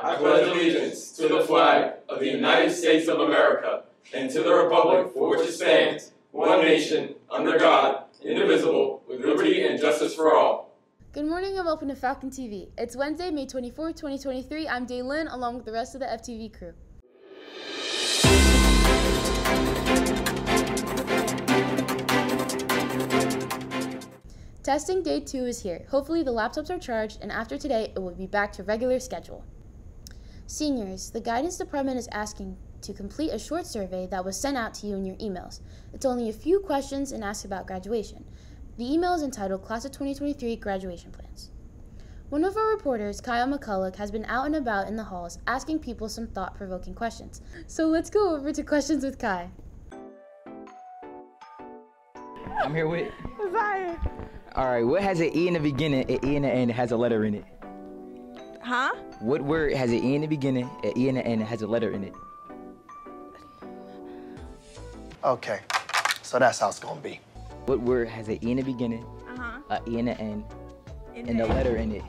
I pledge allegiance to the flag of the United States of America and to the republic for which it stands, one nation, under God, indivisible, with liberty and justice for all. Good morning and welcome to Falcon TV. It's Wednesday, May 24, 2023. I'm Daylin along with the rest of the FTV crew. Testing day two is here. Hopefully the laptops are charged and after today it will be back to regular schedule. Seniors, the guidance department is asking to complete a short survey that was sent out to you in your emails. It's only a few questions and asks about graduation. The email is entitled Class of 2023 Graduation Plans. One of our reporters, Kyle McCulloch, has been out and about in the halls asking people some thought provoking questions. So let's go over to questions with Kai. I'm here with. Zaya. All right, what has an E in the beginning, an E in the end, it has a letter in it? Huh? What word has an E in the beginning, an E in the end, has a letter in it? Okay, so that's how it's gonna be. What word has an E in the beginning, Uh-huh. an E in the end, In and a there. letter in it?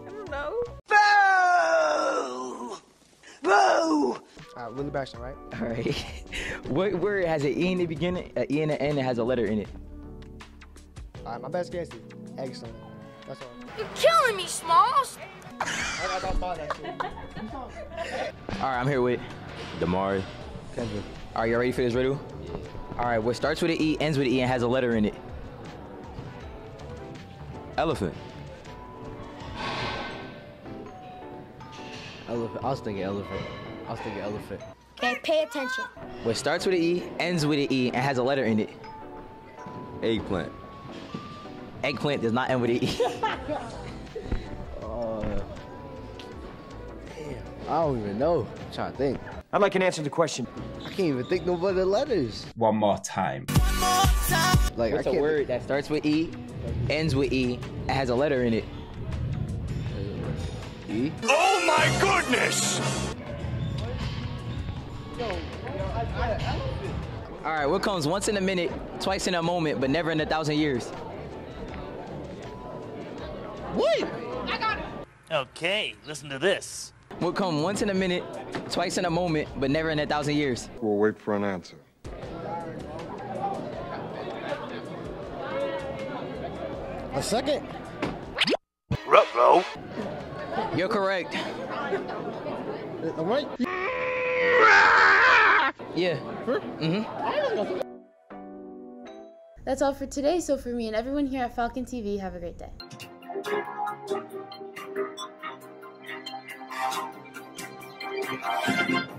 I don't know. Uh, Willie Baxter, right? All right. what word has an E in the beginning, an E in the end, and has a letter in it? All right, my best guess is excellent. That's all. You're killing me, Smalls. I, I got five actually. All right, I'm here with. Damari. Kendrick. Are you ready for this riddle? Yeah. All right, what starts with an E, ends with an E, and has a letter in it? Elephant. Elephant. I was thinking elephant. I was thinking elephant. Okay, pay attention. What starts with an E, ends with an E, and has a letter in it? Eggplant. Eggplant does not end with an E. Uh, damn. I don't even know. I'm trying to think. I'd like an answer to the question. I can't even think no other letters. One more time. Like What's I a can't word that starts with E, ends with E, and has a letter in it? E. Oh my goodness! All right, what comes once in a minute, twice in a moment, but never in a thousand years? Okay, listen to this. We'll come once in a minute, twice in a moment, but never in a thousand years? We'll wait for an answer. A second. Ruh-roh. You're correct. All right. Yeah. Mhm. That's all for today, so for me and everyone here at Falcon TV, have a great day. Thank you.